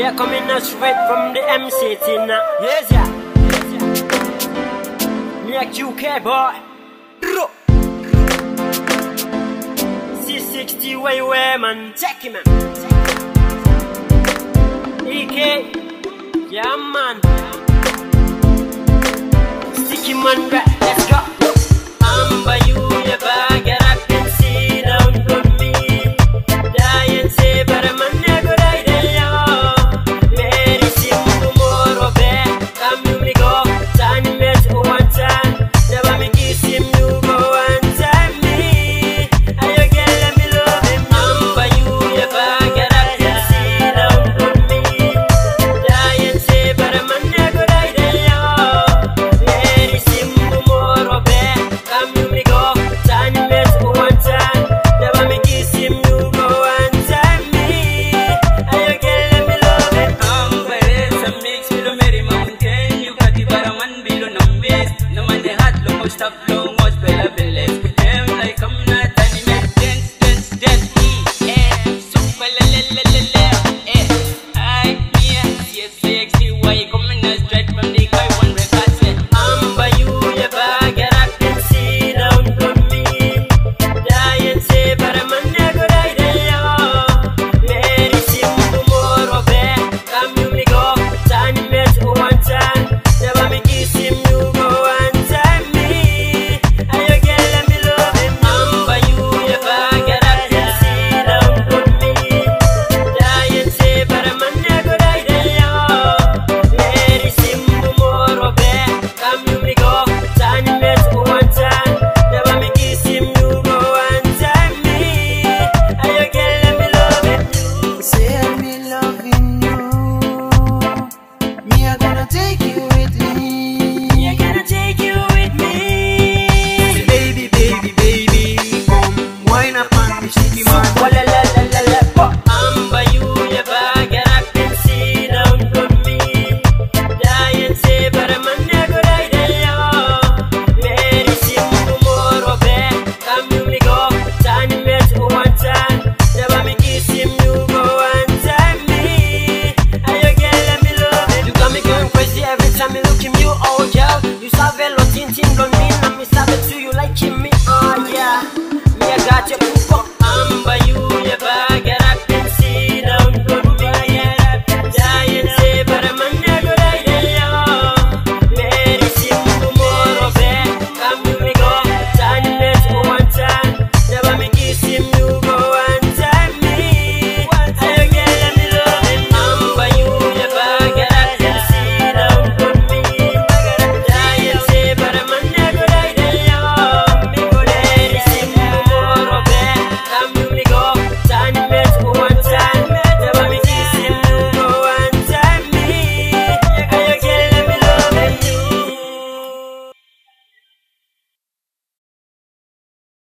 We are coming out straight from the MCT now. Yes, yeah. Yeah. Me a QK boy. C60 way way man. Check him man. EK. Yeah man. Sticky man back. stop no much better bills. Damn, like I'm not. Anytime me look him, you oh yeah. You save lot in ting don't mean, and me save too. you like me oh yeah. Me I got you